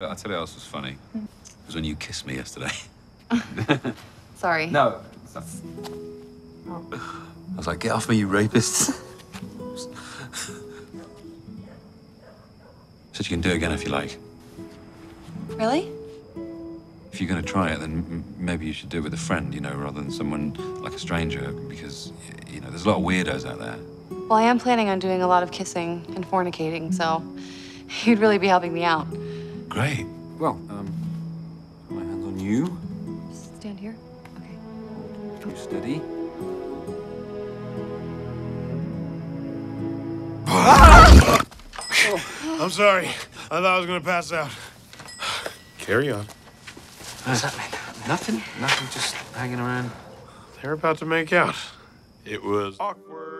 I'll tell you what else was funny. Hmm. It was when you kissed me yesterday. Sorry. No. I was like, get off me, you rapists. Said you can do it again if you like. Really? If you're going to try it, then m- maybe you should do it with a friend, you know, rather than someone like a stranger, because, you know, there's a lot of weirdos out there. Well, I am planning on doing a lot of kissing and fornicating, so you'd really be helping me out. Great. Well, um, put my hands on you. Stand here. Okay. You steady. I'm sorry. I thought I was gonna pass out. Carry on. What's that mean? Nothing? Nothing, just hanging around. They're about to make out. It was awkward.